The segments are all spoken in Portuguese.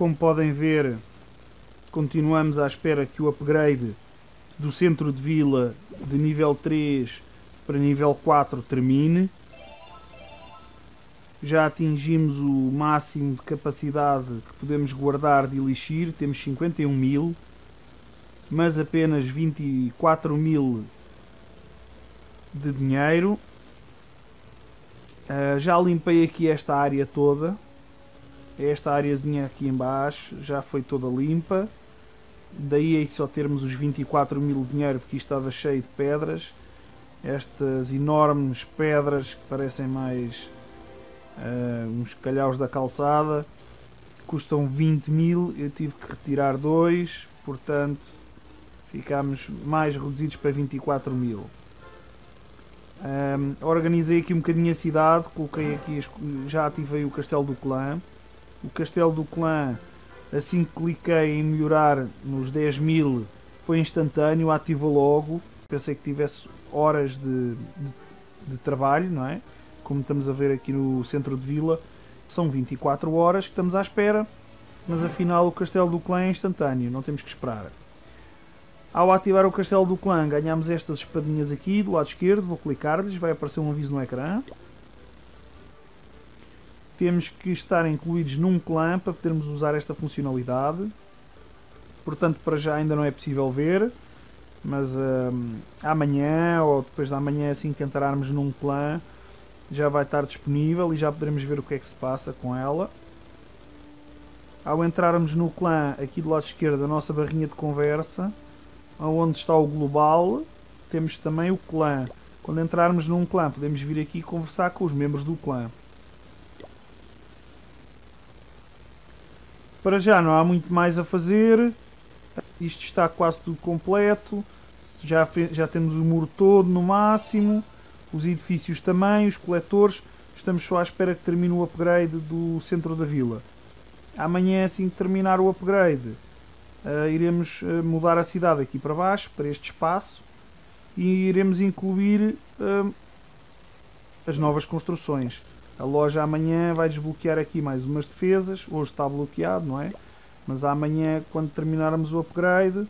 Como podem ver, continuamos à espera que o upgrade do centro de vila de nível 3 para nível 4 termine. Já atingimos o máximo de capacidade que podemos guardar de elixir, temos 51 mil, mas apenas 24 mil de dinheiro. Uh, já limpei aqui esta área toda. Esta áreazinha aqui embaixo já foi toda limpa. Daí aí só termos os 24 mil de dinheiro porque isto estava cheio de pedras. Estas enormes pedras que parecem mais uh, uns calhaus da calçada. Custam 20 mil, eu tive que retirar dois, portanto ficámos mais reduzidos para 24 mil. Um, organizei aqui um bocadinho a cidade, coloquei aqui, já ativei o castelo do clã. O castelo do clã, assim que cliquei em melhorar nos 10 mil, foi instantâneo, ativou logo. Pensei que tivesse horas de, de, de trabalho, não é? Como estamos a ver aqui no centro de vila, são 24 horas que estamos à espera, mas afinal o castelo do clã é instantâneo, não temos que esperar. Ao ativar o castelo do clã, ganhamos estas espadinhas aqui do lado esquerdo. Vou clicar-lhes, vai aparecer um aviso no ecrã. Temos que estar incluídos num clã para podermos usar esta funcionalidade. Portanto, para já ainda não é possível ver. Mas hum, amanhã ou depois da manhã, assim que entrarmos num clã, já vai estar disponível e já poderemos ver o que é que se passa com ela. Ao entrarmos no clã, aqui do lado esquerdo, a nossa barrinha de conversa onde está o global, temos também o clã. Quando entrarmos num clã, podemos vir aqui conversar com os membros do clã. Para já não há muito mais a fazer. Isto está quase tudo completo. Já, já temos o muro todo no máximo. Os edifícios também, os coletores. Estamos só à espera que termine o upgrade do centro da vila. Amanhã, assim que terminar o upgrade, uh, iremos uh, mudar a cidade aqui para baixo, para este espaço, e iremos incluir uh, as novas construções. A loja amanhã vai desbloquear aqui mais umas defesas, hoje está bloqueado, não é? Mas amanhã, quando terminarmos o upgrade,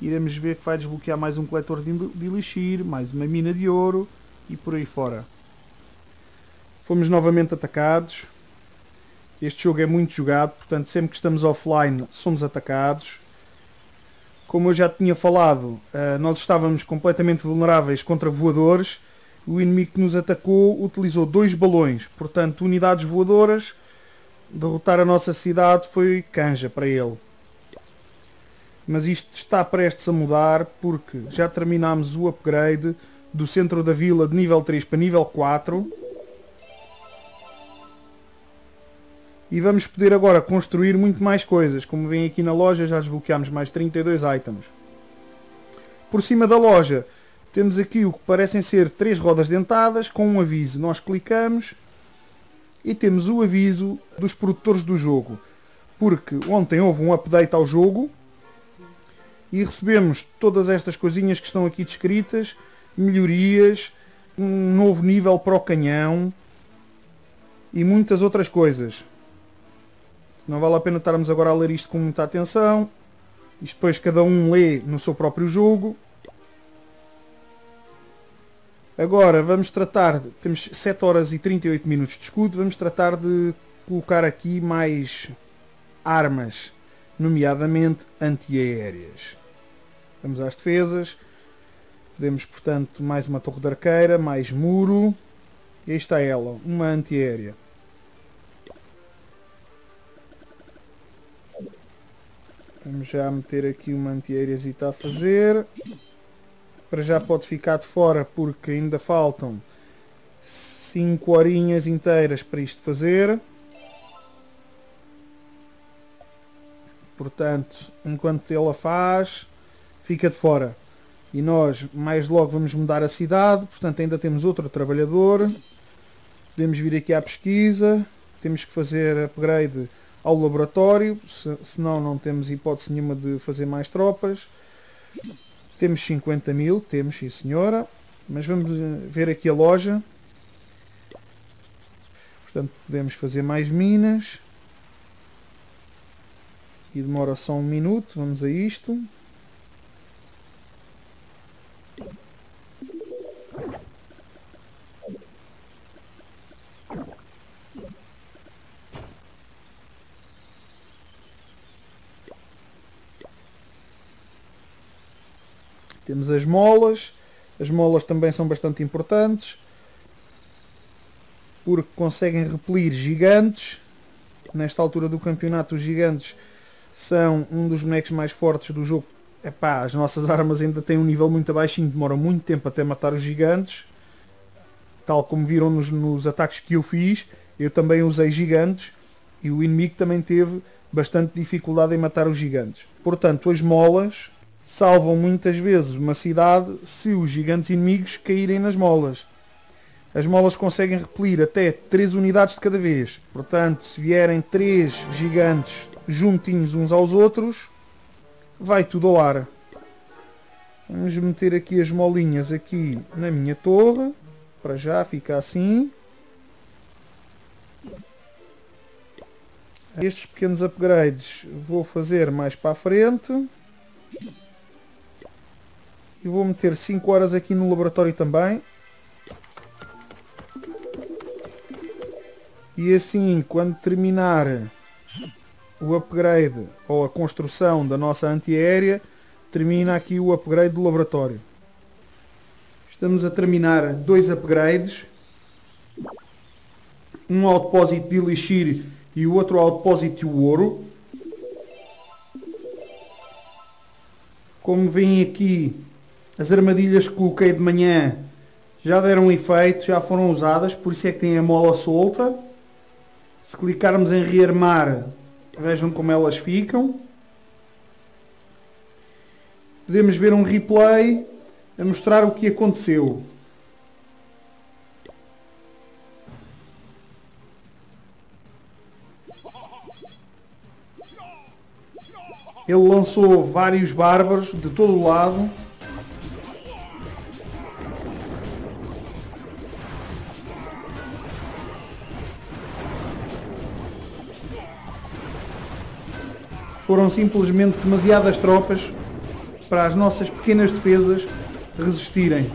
iremos ver que vai desbloquear mais um coletor de, elixir, mais uma mina de ouro e por aí fora. Fomos novamente atacados. Este jogo é muito jogado, portanto, sempre que estamos offline, somos atacados. Como eu já tinha falado, eh, nós estávamos completamente vulneráveis contra voadores. O inimigo que nos atacou utilizou dois balões, portanto, unidades voadoras. Derrotar a nossa cidade foi canja para ele. Mas isto está prestes a mudar porque já terminámos o upgrade do centro da vila de nível 3 para nível 4 e vamos poder agora construir muito mais coisas. Como vem aqui na loja, já desbloqueamos mais 32 items. Por cima da loja temos aqui o que parecem ser três rodas dentadas com um aviso. Nós clicamos e temos o aviso dos produtores do jogo. Porque ontem houve um update ao jogo e recebemos todas estas coisinhas que estão aqui descritas, melhorias, um novo nível para o canhão e muitas outras coisas. Não vale a pena estarmos agora a ler isto com muita atenção. Isto depois cada um lê no seu próprio jogo. Agora vamos tratar, de, temos 7 horas e 38 minutos de escudo, vamos tratar de colocar aqui mais armas, nomeadamente antiaéreas. Vamos às defesas. Podemos, portanto, mais uma torre de arqueira, mais muro. E aí está ela, uma antiaérea. Vamos já meter aqui uma antiaéreazita a fazer. Para já pode ficar de fora porque ainda faltam 5 horinhas inteiras para isto fazer. Portanto, enquanto ela faz, fica de fora. E nós mais logo vamos mudar a cidade, portanto ainda temos outro trabalhador. Podemos vir aqui à pesquisa, temos que fazer upgrade ao laboratório, se, senão não temos hipótese nenhuma de fazer mais tropas. Temos 50 mil, temos sim senhora, mas vamos eh, ver aqui a loja. Portanto, podemos fazer mais minas. E demora só um minuto, vamos a isto. Temos as molas. As molas também são bastante importantes. Porque conseguem repelir gigantes. Nesta altura do campeonato, os gigantes são um dos bonecos mais fortes do jogo. Epá, as nossas armas ainda têm um nível muito baixinho, demoram muito tempo até matar os gigantes. Tal como viram nos, nos ataques que eu fiz, eu também usei gigantes e o inimigo também teve bastante dificuldade em matar os gigantes. Portanto, as molas salvam muitas vezes uma cidade se os gigantes inimigos caírem nas molas. As molas conseguem repelir até 3 unidades de cada vez. Portanto, se vierem 3 gigantes juntinhos uns aos outros, vai tudo ao ar. Vamos meter aqui as molinhas aqui na minha torre. Para já fica assim. Estes pequenos upgrades vou fazer mais para a frente. E vou meter 5 horas aqui no laboratório também. E assim, quando terminar o upgrade ou a construção da nossa antiaérea, termina aqui o upgrade do laboratório. Estamos a terminar dois upgrades. Um ao depósito de elixir e o outro ao depósito de ouro. Como veem aqui, as armadilhas que coloquei de manhã já deram efeito, já foram usadas, por isso é que tem a mola solta. Se clicarmos em rearmar, vejam como elas ficam. Podemos ver um replay a mostrar o que aconteceu. Ele lançou vários bárbaros de todo o lado. Foram simplesmente demasiadas tropas para as nossas pequenas defesas resistirem.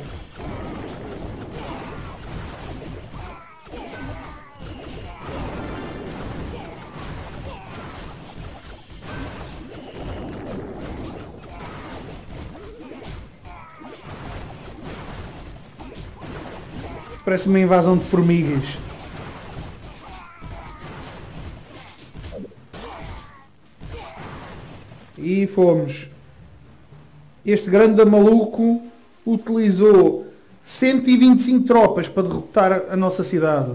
Parece uma invasão de formigas. Fomos. Este grande maluco utilizou 125 tropas para derrotar a nossa cidade.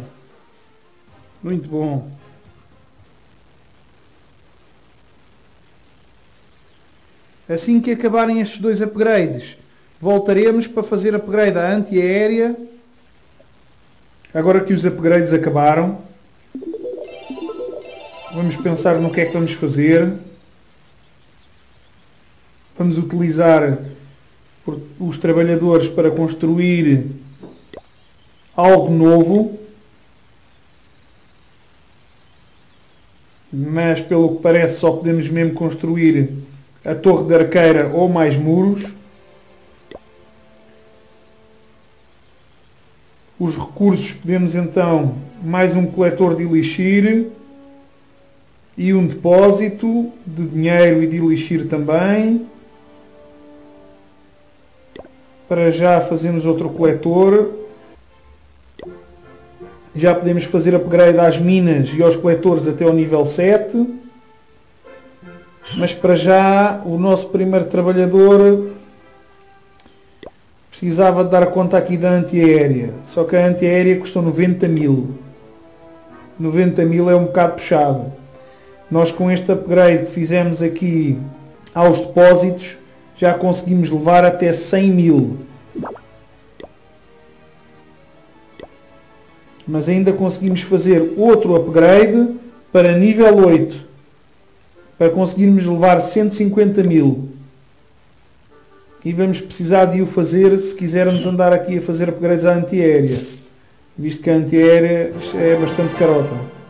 Muito bom. Assim que acabarem estes dois upgrades, voltaremos para fazer upgrade à antiaérea. Agora que os upgrades acabaram, vamos pensar no que é que vamos fazer. Vamos utilizar os trabalhadores para construir algo novo, mas pelo que parece só podemos mesmo construir a torre de arqueira ou mais muros. Os recursos podemos então mais um coletor de elixir e um depósito de dinheiro e de elixir também. Para já fazemos outro coletor. Já podemos fazer upgrade às minas e aos coletores até ao nível 7. Mas para já o nosso primeiro trabalhador precisava de dar conta aqui da antiaérea. Só que a antiaérea custou 90 mil. 90 mil é um bocado puxado. Nós com este upgrade que fizemos aqui aos depósitos já conseguimos levar até 100 mil. Mas ainda conseguimos fazer outro upgrade para nível 8. Para conseguirmos levar 150 mil. E vamos precisar de o fazer se quisermos andar aqui a fazer upgrades à antiaérea. Visto que a antiaérea é bastante carota.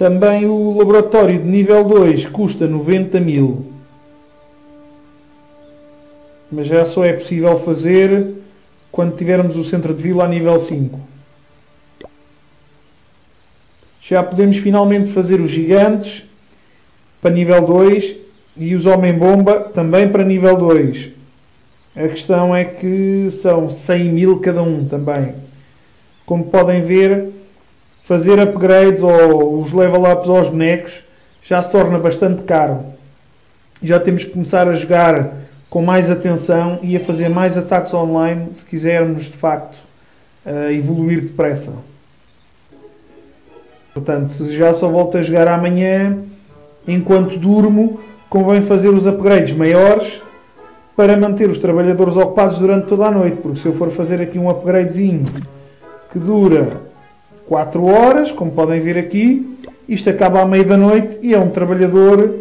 Também o laboratório de nível 2 custa 90 mil. Mas já só é possível fazer quando tivermos o centro de vila a nível 5. Já podemos finalmente fazer os gigantes para nível 2 e os homem-bomba também para nível 2. A questão é que são 100 mil cada um também. Como podem ver, fazer upgrades ou os level ups aos bonecos já se torna bastante caro. Já temos que começar a jogar com mais atenção e a fazer mais ataques online se quisermos de facto uh, evoluir depressa. Portanto, se já só volto a jogar amanhã, enquanto durmo, convém fazer os upgrades maiores para manter os trabalhadores ocupados durante toda a noite, porque se eu for fazer aqui um upgradezinho que dura 4 horas, como podem ver aqui, isto acaba à meia da noite e é um trabalhador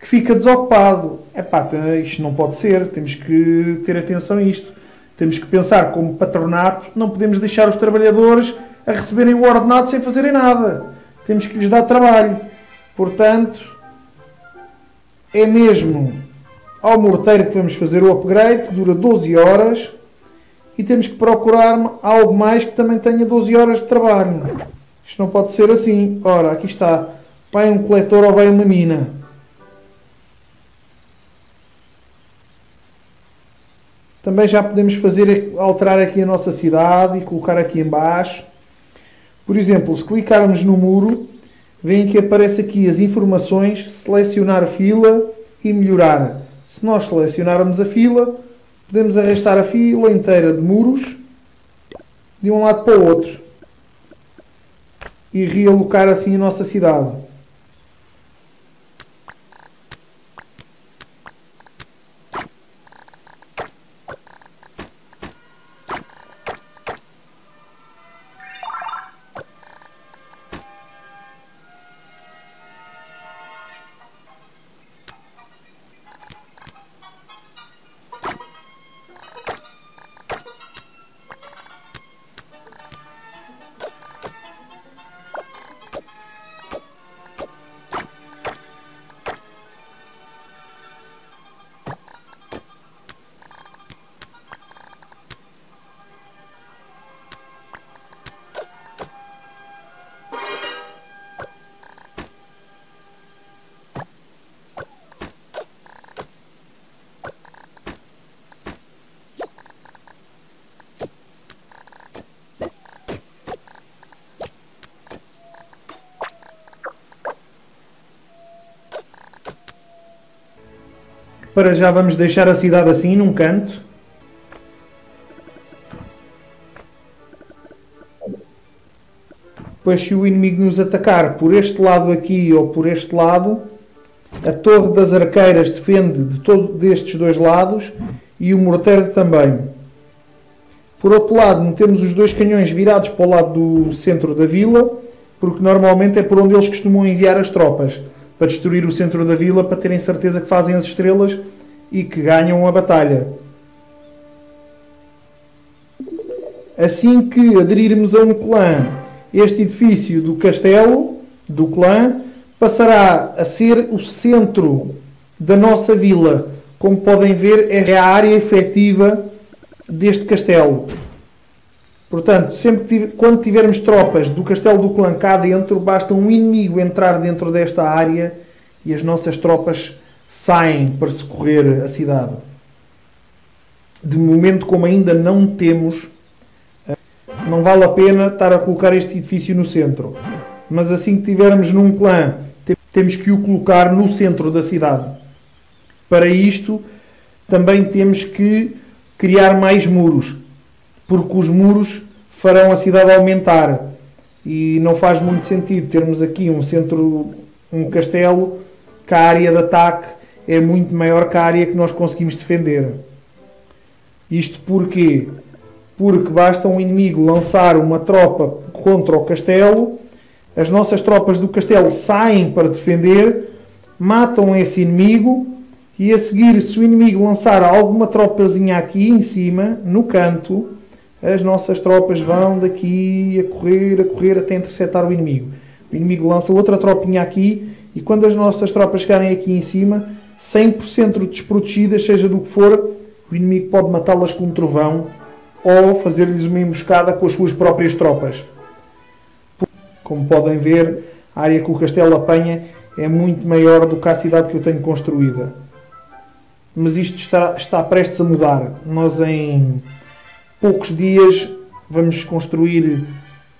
que fica desocupado. Epá, isto não pode ser, temos que ter atenção a isto. Temos que pensar como patronato, não podemos deixar os trabalhadores a receberem o ordenado sem fazerem nada. Temos que lhes dar trabalho. Portanto, é mesmo ao morteiro que vamos fazer o upgrade, que dura 12 horas, e temos que procurar algo mais que também tenha 12 horas de trabalho. Isto não pode ser assim. Ora, aqui está. Vai um coletor ou vai uma mina. Também já podemos fazer, alterar aqui a nossa cidade e colocar aqui embaixo. Por exemplo, se clicarmos no muro, veem que aparece aqui as informações, selecionar fila e melhorar. Se nós selecionarmos a fila, podemos arrastar a fila inteira de muros de um lado para o outro e realocar assim a nossa cidade. Para já vamos deixar a cidade assim, num canto. Depois se o inimigo nos atacar por este lado aqui ou por este lado, a torre das arqueiras defende de todos destes dois lados e o morteiro também. Por outro lado, metemos os dois canhões virados para o lado do centro da vila, porque normalmente é por onde eles costumam enviar as tropas para destruir o centro da vila, para terem certeza que fazem as estrelas e que ganham a batalha. Assim que aderirmos a um clã, este edifício do castelo, do clã, passará a ser o centro da nossa vila. Como podem ver, é a área efetiva deste castelo. Portanto, sempre que, quando tivermos tropas do castelo do clã cá dentro, basta um inimigo entrar dentro desta área e as nossas tropas saem para socorrer a cidade. De momento, como ainda não temos, eh, não vale a pena estar a colocar este edifício no centro. Mas assim que tivermos num clã, temos que o colocar no centro da cidade. Para isto, também temos que criar mais muros porque os muros farão a cidade aumentar e não faz muito sentido termos aqui um centro, um castelo, que a área de ataque é muito maior que a área que nós conseguimos defender. Isto porquê? Porque basta um inimigo lançar uma tropa contra o castelo, as nossas tropas do castelo saem para defender, matam esse inimigo e a seguir, se o inimigo lançar alguma tropazinha aqui em cima, no canto, as nossas tropas vão daqui a correr, a correr até interceptar o inimigo. O inimigo lança outra tropinha aqui e quando as nossas tropas chegarem aqui em cima, 100% desprotegidas, seja do que for, o inimigo pode matá-las com um trovão ou fazer-lhes uma emboscada com as suas próprias tropas. Como podem ver, a área que o castelo apanha é muito maior do que a cidade que eu tenho construída. Mas isto está, está prestes a mudar. Nós, em poucos dias, vamos construir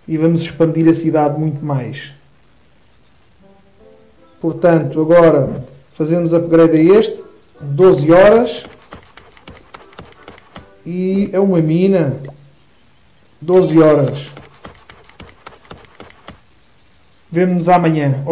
e vamos expandir a cidade muito mais. Portanto, agora fazemos upgrade a este, 12 horas. E é uma mina, 12 horas. Vemo-nos amanhã.